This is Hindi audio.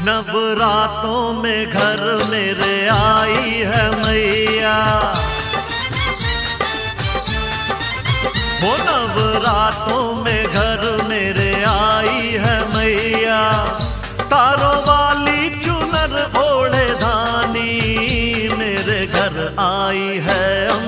नवरातों में घर मेरे आई है मैया। वो नवरातों में घर मेरे आई है मैया। तारों वाली चुनर ओढ़े धानी मेरे घर आई है